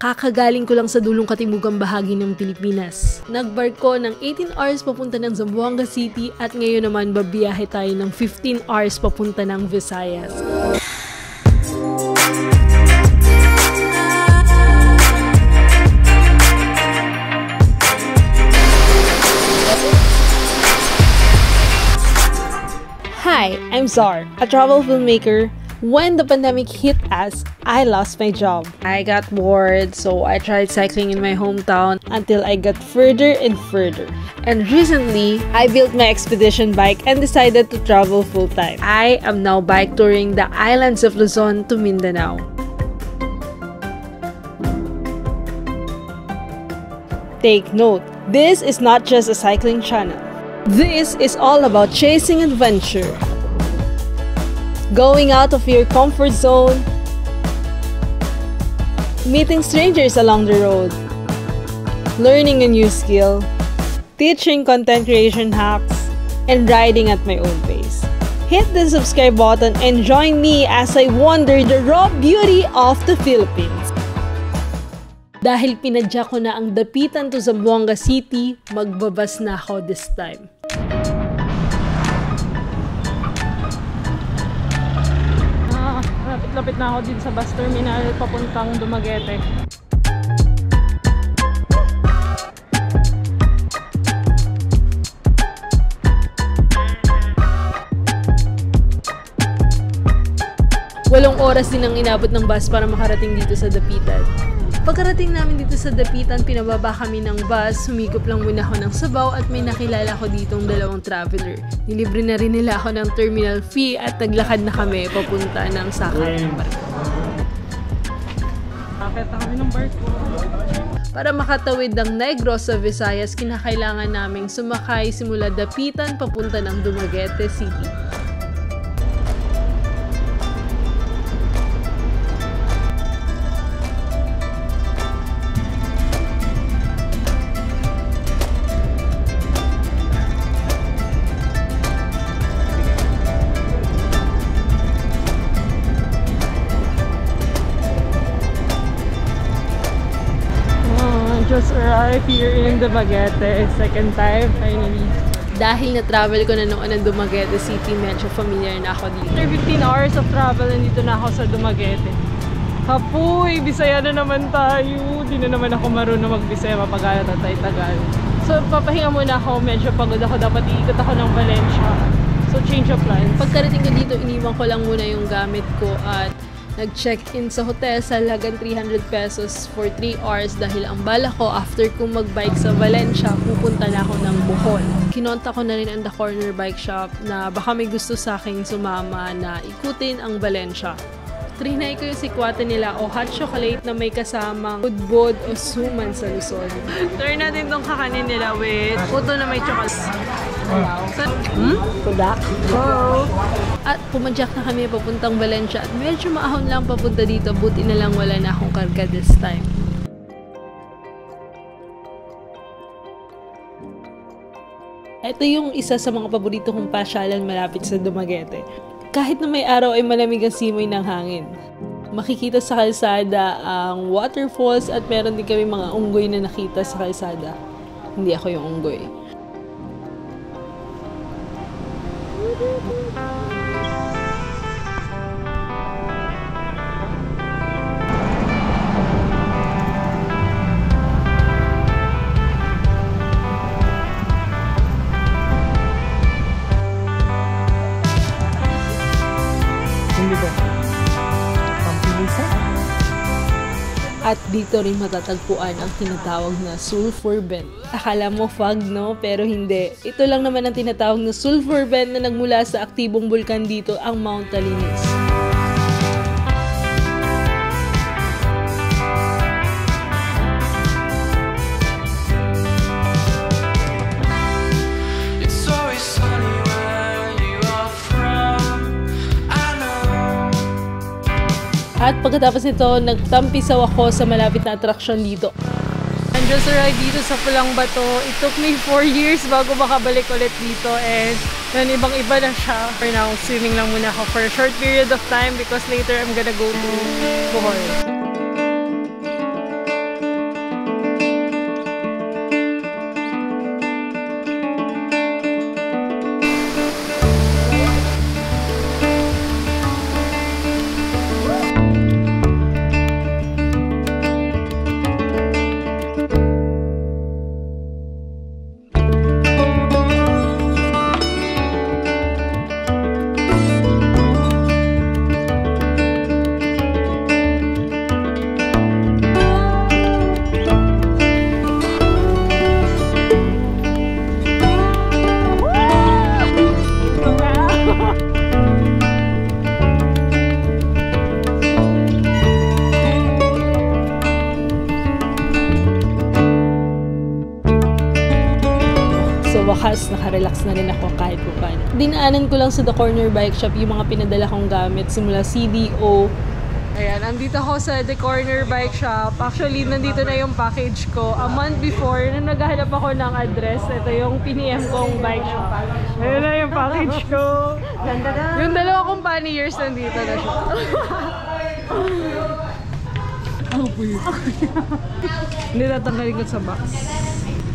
Kakagaling ko lang sa dulong katimugang bahagi ng Pilipinas. Nagbarko ng 18 hours papunta ng Zamboanga City at ngayon naman babiyahe tayo ng 15 hours papunta ng Visayas. Hi, I'm Zar, a travel filmmaker. When the pandemic hit us, I lost my job. I got bored, so I tried cycling in my hometown until I got further and further. And recently, I built my expedition bike and decided to travel full time. I am now bike touring the islands of Luzon to Mindanao. Take note, this is not just a cycling channel. This is all about chasing adventure. Going out of your comfort zone, meeting strangers along the road, learning a new skill, teaching content creation hacks, and riding at my own pace. Hit the subscribe button and join me as I wander the raw beauty of the Philippines. Dahil pinadya ko na ang dapitan to Zamboanga City, magbabas na ako this time. Lapit-lapit na ako din sa bus terminal papuntang Dumaguete. Walong oras din ang inabot ng bus para makarating dito sa Dapitan. Pagkarating namin dito sa Dapitan, pinababa kami ng bus, humigop lang muna ako ng sabaw at may nakilala ko ditong dalawang traveler. Nilibre na rin nila ako ng terminal fee at naglakad na kami papunta ng. Akit na kami ng barko. Para makatawid ng Negros sa Visayas, kinakailangan naming sumakay simula Dapitan papunta ng Dumaguete City. Arrived here in Dumaguete. Second time, finally. Dahil na-travel ko na noon ng Dumaguete City, medyo familiar na ako dito. After 15 hours of travel, nandito na ako sa Dumaguete. Kapuy, Bisaya na naman tayo. Di na naman ako marunong mag-Bisaya, mapagaya tatay tagal. So, papahinga muna ako. Medyo pagod ako. Dapat iikot ako ng Valencia. So, change of plans. Pagkarating ko dito, iniwan ko lang muna yung gamit ko at nag-check-in sa hotel sa halagang 300 pesos for 3 hours dahil ang bala ko after kong mag-bike sa Valencia, pupunta na ako ng Bohol. Kinonta ko na rin ang The Corner Bike Shop na baka may gusto sa akin sumama na ikutin ang Valencia. Trinay ko yung sikwate nila o hot chocolate na may kasamang budbod o suman sa Luzon. Try natin tong kakanin nila with puto na may chocolate. So, Hmm? Kudak? Oh. At pumadyak na kami papuntang Valencia at medyo maahon lang papunta dito. Buti na lang wala na akong karga this time. Ito yung isa sa mga paborito kong pasyalan malapit sa Dumaguete. Kahit na may araw ay malamig ang simoy ng hangin. Makikita sa kalsada ang waterfalls at meron din kami mga unggoy na nakita sa kalsada. Hindi ako yung unggoy. Hindi At dito rin matatagpuan ang tinatawag na sulfur vent. Akala mo fog, no? Pero hindi. Ito lang naman ang tinatawag na sulfur vent na nagmula sa aktibong bulkan dito, ang Mount Talinis. At pagkatapos nito, nagtampisaw ako sa malapit na atraksyon dito. And just arrived dito sa Pulang Bato. It took me 4 years bago makabalik ulit dito and yun, ibang iba na siya. For now, swimming lang muna ako for a short period of time because later I'm gonna go to Bohol. Wakas, nakarelax na rin ako kahit po paano. Dinaanan ko lang sa The Corner Bike Shop yung mga pinadala kong gamit simula CDO, Ayan, andito ako sa The Corner Bike Shop. Actually, nandito na yung package ko. A month before, nung naghahanap ako ng address, ito yung piniem kong bike shop. Ayan na yung package ko. Yung dalawa kong panniers nandito na siya. Hindi natanggalin ko sa box.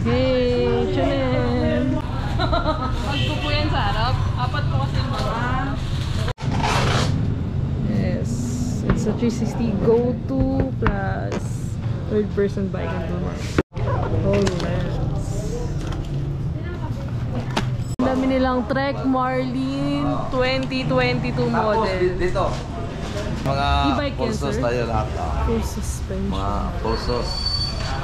Hey, Chanel! Pag ko po yan sa harap, apat po kasi yung mga. Yes. It's a 360 go-to plus third person bike and door. HoloLens. Ang dami nilang Trek Marlin 2022 model. Dito. Mga yan, pulsos tayo lahat. ah. Full suspension. Mga pulsos.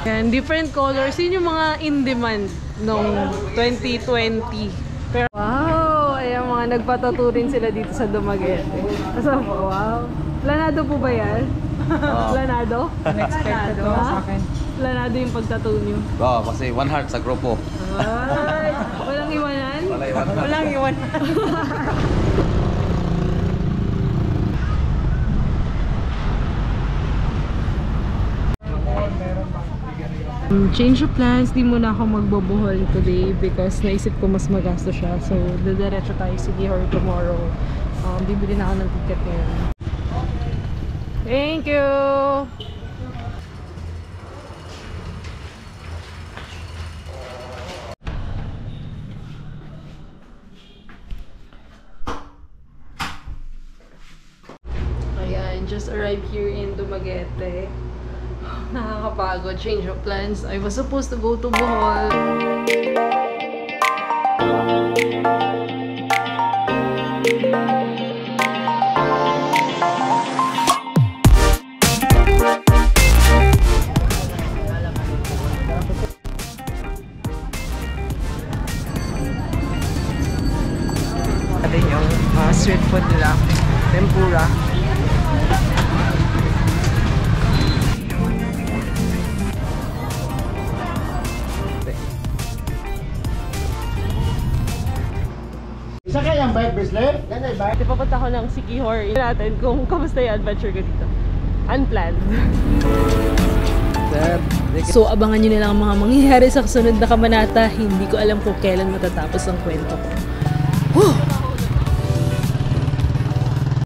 Yan, different colors. Yun yung mga in demand nung 2020. Pero, wow! Ayan, mga nagpatato rin sila dito sa Dumaguete. So, wow! Planado po ba yan? Planado? Unexpected po sa akin. Planado yung pagtato nyo. Oo, kasi one heart sa grupo. Ay! Walang iwanan? Wala iwan. Walang iwan. Change of plans, di muna ako magbobohol today because naisip ko mas magasto siya. So, dadiretso tayo sa Gihor tomorrow. Um, bibili na ako ng ticket ngayon. Thank you! Ayan, just arrived here in Dumaguete. Nakakapagod. Change of plans. I was supposed to go to Bohol. natin yung uh, street food nila. Tempura. Bike bracelet? Nanay bike? Di papunta ko ng Sikihor. Natin kung kamusta yung adventure ko dito. Unplanned. So, abangan nyo na lang ang mga mangyayari sa kasunod na kamanata. Hindi ko alam kung kailan matatapos ang kwento ko. Whew!